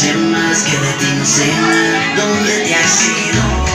noche más que de quincena. ¿Dónde te has ido?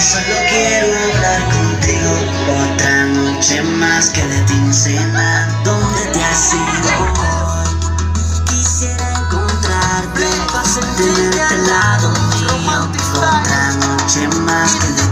solo quiero hablar contigo Otra noche más que de ti no sé nada ¿Dónde te has ido? Quisiera encontrarte Tenerte al este lado mío Otra noche más que de ti